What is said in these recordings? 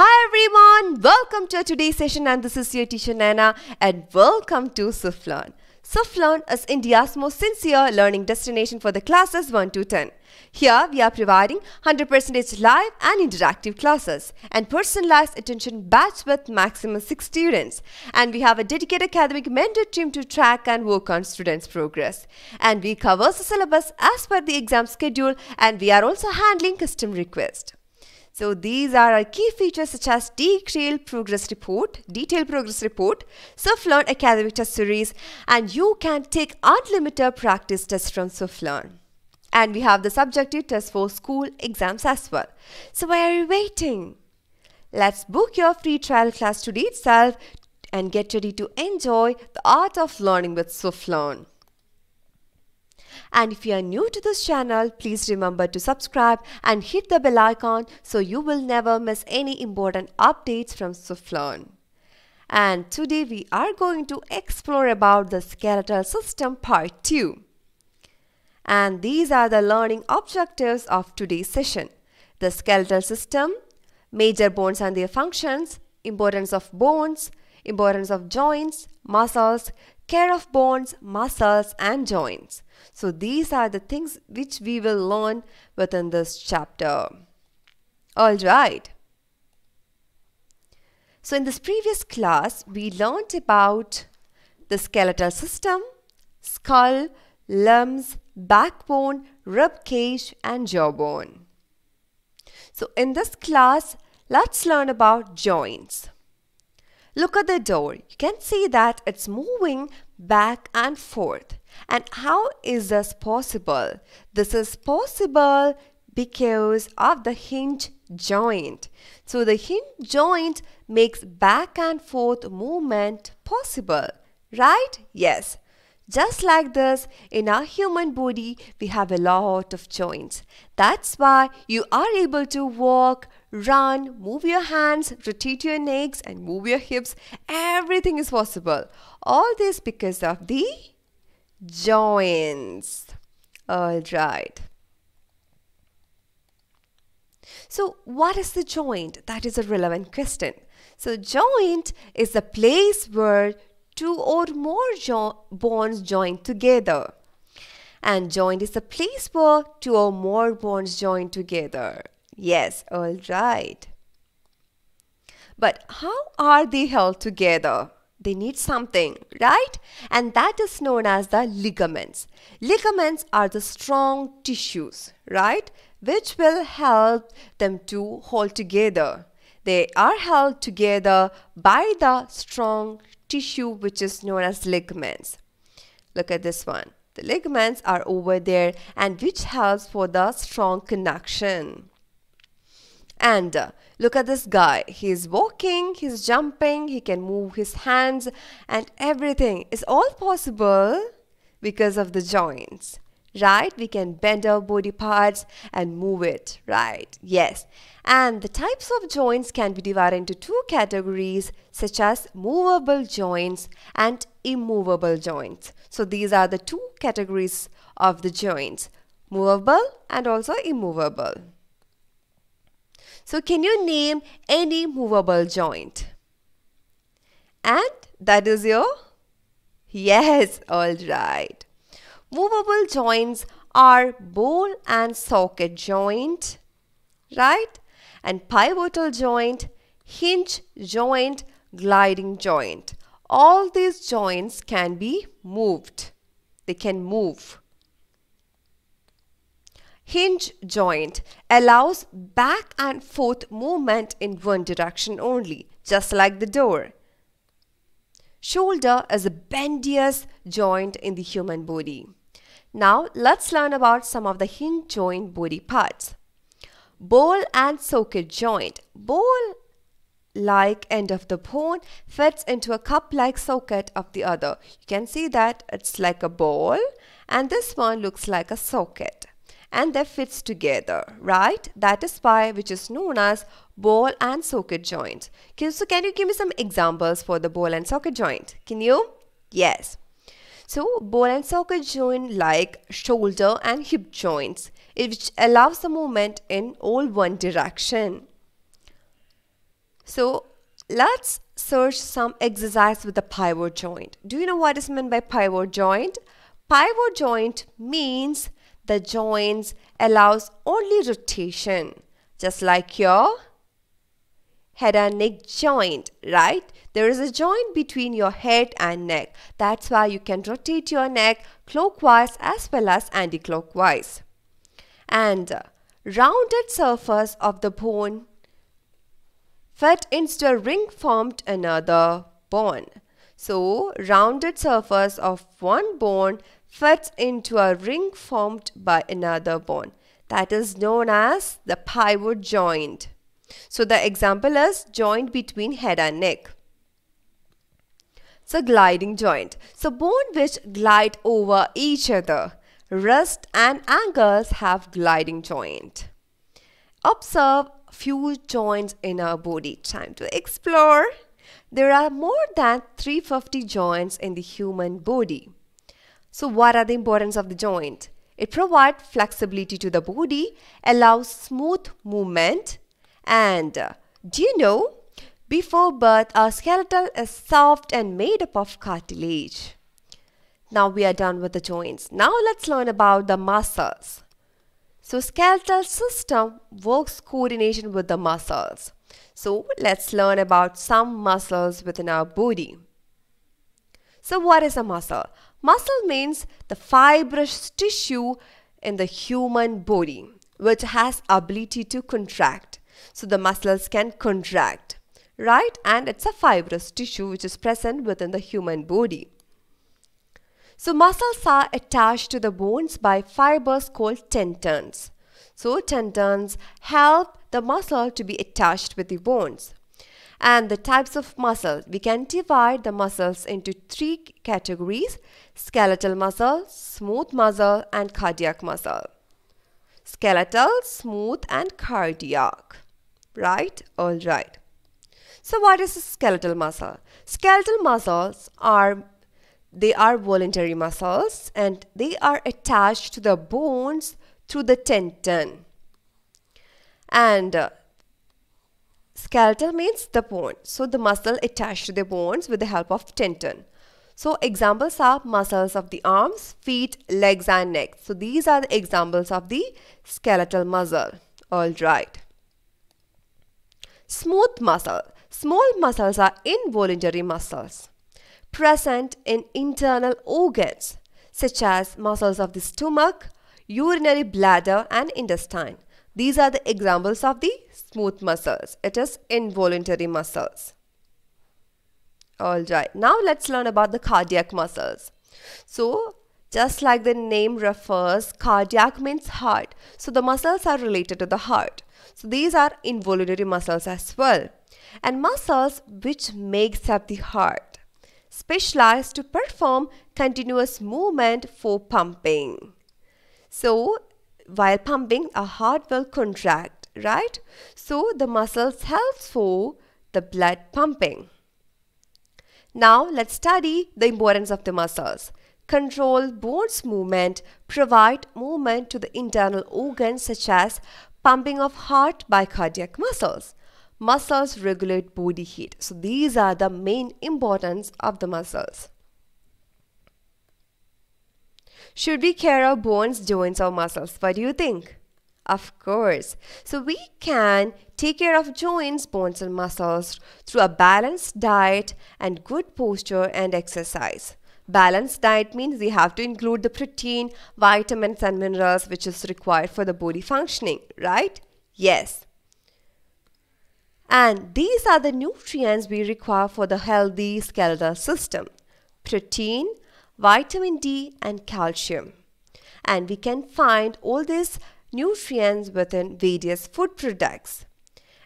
Hi everyone, welcome to today's session and this is your teacher Nina and welcome to Swiflearn. Swiflearn is India's most sincere learning destination for the classes 1 to 10. Here we are providing 100% live and interactive classes and personalized attention batch with maximum 6 students and we have a dedicated academic mentor team to track and work on students progress and we cover the syllabus as per the exam schedule and we are also handling custom requests. So these are our key features such as detailed progress report, detailed progress report, Swiflearn academic test series and you can take unlimited practice tests from Swiflearn. And we have the subjective test for school exams as well. So why are you waiting? Let's book your free trial class today itself and get ready to enjoy the art of learning with Swiflearn. And if you are new to this channel, please remember to subscribe and hit the bell icon so you will never miss any important updates from Swiflearn. And today we are going to explore about the skeletal system part 2. And these are the learning objectives of today's session. The skeletal system, major bones and their functions, importance of bones, importance of joints, muscles, care of bones, muscles and joints. So these are the things which we will learn within this chapter. Alright. So in this previous class, we learned about the skeletal system, skull, limbs, backbone, rib cage and jawbone. So in this class, let's learn about joints. Look at the door. You can see that it's moving back and forth. And how is this possible? This is possible because of the hinge joint. So the hinge joint makes back and forth movement possible, right? Yes. Just like this, in our human body, we have a lot of joints. That's why you are able to walk, run, move your hands, rotate your necks and move your hips. Everything is possible. All this because of the joints. Alright. So what is the joint? That is a relevant question. So joint is the place where two or more jo bones join together. And joint is the place where two or more bones join together. Yes, all right. But how are they held together? They need something, right? And that is known as the ligaments. Ligaments are the strong tissues, right? Which will help them to hold together. They are held together by the strong tissue which is known as ligaments. Look at this one. The ligaments are over there and which helps for the strong connection. And uh, look at this guy. He's walking, he's jumping, he can move his hands and everything is all possible because of the joints right? We can bend our body parts and move it, right? Yes. And the types of joints can be divided into two categories such as movable joints and immovable joints. So these are the two categories of the joints, movable and also immovable. So can you name any movable joint? And that is your? Yes, all right. Movable joints are ball and socket joint, right? And pivotal joint, hinge joint, gliding joint. All these joints can be moved. They can move. Hinge joint allows back and forth movement in one direction only, just like the door. Shoulder is the bendiest joint in the human body. Now let's learn about some of the hinge joint body parts. Ball and socket joint. Ball like end of the bone fits into a cup like socket of the other. You can see that it's like a ball and this one looks like a socket and they fits together right that is why which is known as ball and socket joint so can you give me some examples for the ball and socket joint can you yes so ball and socket joint like shoulder and hip joints, which allows the movement in all one direction. So let's search some exercise with the pivot joint. Do you know what is meant by pivot joint? Pivot joint means the joints allows only rotation just like your head and neck joint, right? There is a joint between your head and neck. That's why you can rotate your neck clockwise as well as anti-clockwise. And uh, rounded surface of the bone fit into a ring formed another bone. So, rounded surface of one bone fits into a ring formed by another bone. That is known as the pivot joint. So, the example is joint between head and neck. So, gliding joint. So, bone which glide over each other. Wrist and ankles have gliding joint. Observe few joints in our body. Time to explore. There are more than 350 joints in the human body. So what are the importance of the joint? It provides flexibility to the body, allows smooth movement and uh, do you know before birth our skeleton is soft and made up of cartilage. Now we are done with the joints. Now let's learn about the muscles. So skeletal system works coordination with the muscles. So let's learn about some muscles within our body. So what is a muscle? Muscle means the fibrous tissue in the human body which has ability to contract. So the muscles can contract, right? And it's a fibrous tissue which is present within the human body. So muscles are attached to the bones by fibers called tendons. So tendons help the muscle to be attached with the bones. And the types of muscles, we can divide the muscles into three categories, skeletal muscle, smooth muscle and cardiac muscle. Skeletal, smooth and cardiac. Right? Alright. So what is skeletal muscle? Skeletal muscles are they are voluntary muscles and they are attached to the bones through the tendon. And uh, skeletal means the bone. So the muscle attached to the bones with the help of tendon. So examples are muscles of the arms, feet, legs and neck. So these are the examples of the skeletal muscle. Alright. Smooth muscle. Small muscles are involuntary muscles present in internal organs such as muscles of the stomach, urinary bladder and intestine. These are the examples of the smooth muscles. It is involuntary muscles. Alright, now let's learn about the cardiac muscles. So, just like the name refers, cardiac means heart. So, the muscles are related to the heart. So, these are involuntary muscles as well. And muscles which makes up the heart specialized to perform continuous movement for pumping. So, while pumping, a heart will contract, right? So, the muscles help for the blood pumping. Now, let's study the importance of the muscles. Control bones movement, provide movement to the internal organs such as pumping of heart by cardiac muscles muscles regulate body heat. So these are the main importance of the muscles. Should we care of bones, joints or muscles? What do you think? Of course. So we can take care of joints, bones and muscles through a balanced diet and good posture and exercise. Balanced diet means we have to include the protein, vitamins and minerals which is required for the body functioning, right? Yes. And these are the nutrients we require for the healthy skeletal system. Protein, vitamin D and calcium. And we can find all these nutrients within various food products.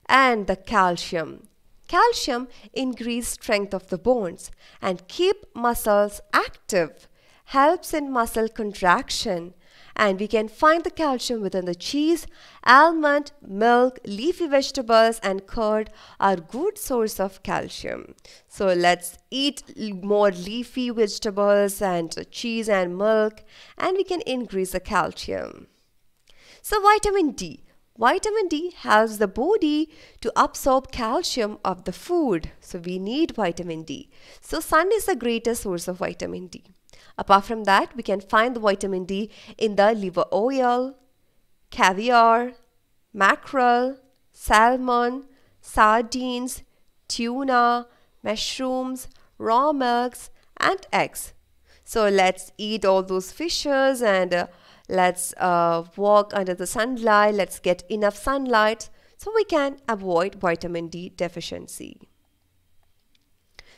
And the calcium. Calcium increase strength of the bones and keep muscles active, helps in muscle contraction and we can find the calcium within the cheese, almond, milk, leafy vegetables and curd are good source of calcium. So let's eat more leafy vegetables and cheese and milk and we can increase the calcium. So vitamin D. Vitamin D helps the body to absorb calcium of the food. So we need vitamin D. So sun is the greatest source of vitamin D. Apart from that, we can find the vitamin D in the liver oil, caviar, mackerel, salmon, sardines, tuna, mushrooms, raw milks, and eggs. So let's eat all those fishes and uh, let's uh, walk under the sunlight. Let's get enough sunlight so we can avoid vitamin D deficiency.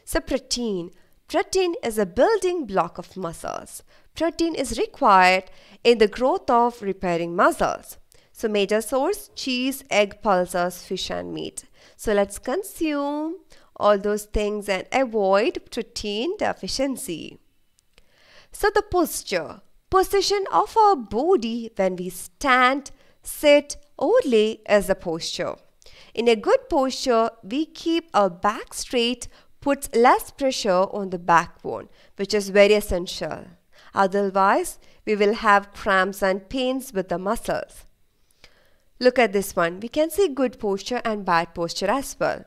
So protein. Protein is a building block of muscles. Protein is required in the growth of repairing muscles. So major source, cheese, egg, pulses, fish and meat. So let's consume all those things and avoid protein deficiency. So the posture, position of our body when we stand, sit or lay is the posture. In a good posture, we keep our back straight, puts less pressure on the backbone, which is very essential. Otherwise, we will have cramps and pains with the muscles. Look at this one. We can see good posture and bad posture as well.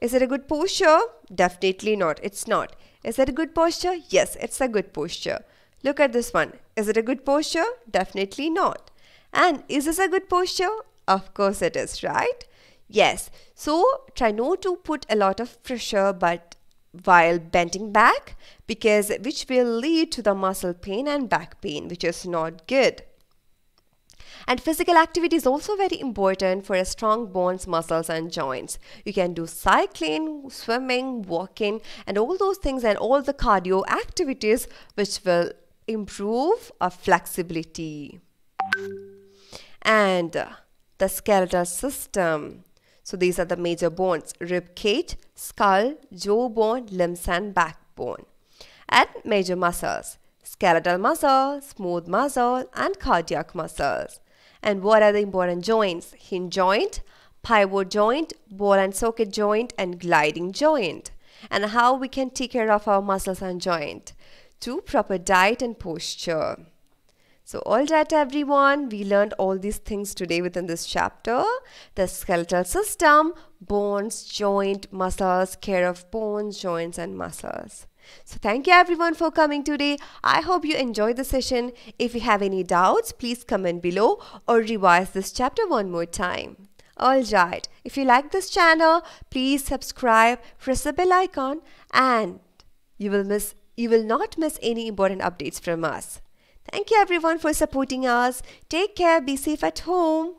Is it a good posture? Definitely not. It's not. Is it a good posture? Yes, it's a good posture. Look at this one. Is it a good posture? Definitely not. And is this a good posture? Of course it is, right? Yes. So try not to put a lot of pressure but while bending back because which will lead to the muscle pain and back pain which is not good. And physical activity is also very important for a strong bones, muscles, and joints. You can do cycling, swimming, walking, and all those things, and all the cardio activities which will improve our flexibility. And uh, the skeletal system. So these are the major bones rib cage, skull, jawbone, limbs, and backbone. And major muscles skeletal muscle, smooth muscle, and cardiac muscles. And what are the important joints? Hinge joint, pivot joint, ball and socket joint, and gliding joint. And how we can take care of our muscles and joint? Through proper diet and posture. So all right everyone, we learned all these things today within this chapter. The skeletal system, bones, joint, muscles, care of bones, joints and muscles. So thank you everyone for coming today. I hope you enjoyed the session. If you have any doubts, please comment below or revise this chapter one more time. Alright, if you like this channel, please subscribe, press the bell icon and you will miss you will not miss any important updates from us. Thank you everyone for supporting us. Take care, be safe at home.